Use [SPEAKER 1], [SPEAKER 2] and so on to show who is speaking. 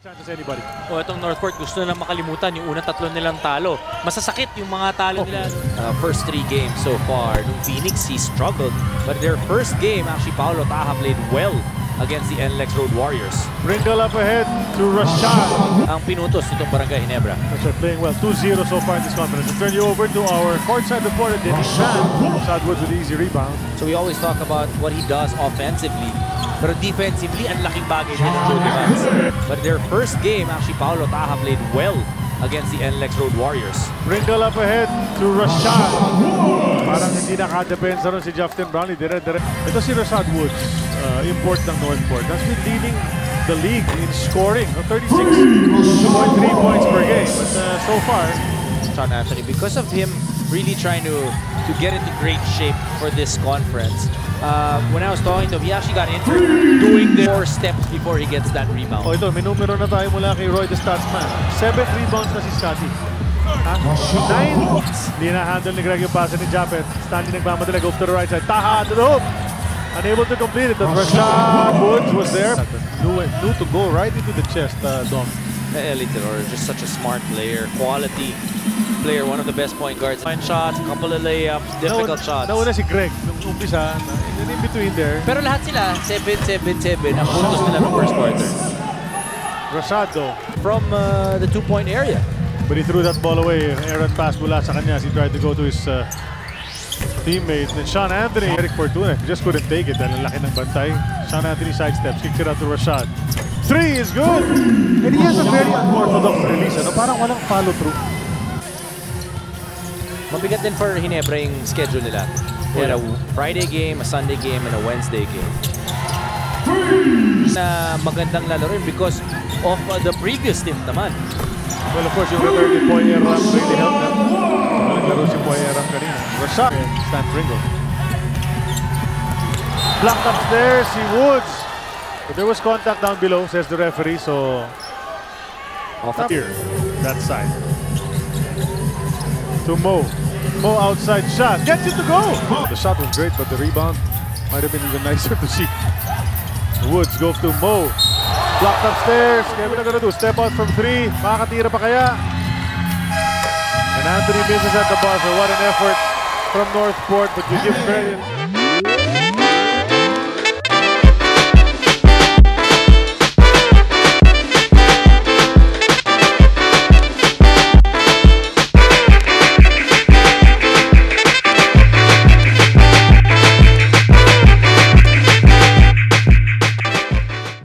[SPEAKER 1] Chance as anybody.
[SPEAKER 2] O itong Northport gusto na makalimutan yung unang tatlo nilang talo. Masasakit yung mga talo nila. Uh, first three games so far. Nung Phoenix, he struggled. But their first game, actually, Paolo Taha played well against the NLEX Road Warriors.
[SPEAKER 1] Bringle up ahead to Rashad.
[SPEAKER 2] Ang pinutos nitong Barangay Ginebra.
[SPEAKER 1] Rashad playing well. 2-0 so far in this conference. I'll turn you over to our courtside reporter, Dennis Chan. Rashad Woods with easy rebound.
[SPEAKER 2] So we always talk about what he does offensively. Pero defensively, ang laking bagay din ng Joe Devans. But their first game, actually, Paolo Taha played well against the NLEX Road Warriors.
[SPEAKER 1] Bringle up ahead to Rashad. Parang hindi nakakadepensa ron si Jafton Brownlee. Dire, dire. Ito si Rashad Woods, uh, import ng Northport. Has been leading the league in scoring. No, 36.3 points per game. But uh, so far,
[SPEAKER 2] Sean Anthony because of him really trying to to get into great shape for this conference. Uh, when I was talking to him, he actually got injured doing the four steps before he gets that rebound.
[SPEAKER 1] oh ito, na tayo mula kay Roy the Statsman. 7 rebounds na si Scotty. Ha? 9. Hindi na-handle ni Greg yung pasa ni Japet. Stanley nagmamadala, goes to the right side. Taha to the hoop. Unable to complete it. But Rashad Woods was there. Knew, knew to go right into the chest, uh, Dom.
[SPEAKER 2] Eh, Little just such a smart player, quality player, one of the best point guards. Fine shots, couple of layups, difficult
[SPEAKER 1] Nauna-
[SPEAKER 2] shots.
[SPEAKER 1] Nauna si Greg. Nung umpisa, in, in between there.
[SPEAKER 2] Pero lahat sila, 7-7-7 ang puntos nila ng first quarter.
[SPEAKER 1] Rashad though.
[SPEAKER 2] From uh, the two-point area.
[SPEAKER 1] But he threw that ball away. Aaron pass mula sa kanya as he tried to go to his uh, teammate. Then Sean Anthony, Eric Fortuna, just couldn't take it dahil ang laki ng bantay. Sean Anthony sidesteps, kicks it out to Rashad. Three is good! And he has a very unorthodox release. Ano? Parang walang follow through.
[SPEAKER 2] Mabigat din for Hinebra yung schedule nila. They had a Friday game, a Sunday game, and a Wednesday game. Na magandang laro rin because of uh, the previous team naman.
[SPEAKER 1] Well, of course, yung return ni Poy Eram really helped them. Naglaro si Poy Eram kanina. Rashad and Stan Pringle. Blocked upstairs si Woods. But there was contact down below, says the referee, so
[SPEAKER 2] Off
[SPEAKER 1] here, that side. To Mo. Mo outside shot. Gets it to go. The shot was great, but the rebound might have been even nicer to see. Woods goes to Mo. Blocked upstairs. Kevin na gonna do? Step out from three. Makakatira pa kaya? And Anthony misses at the buzzer. What an effort from Northport, but you give credit.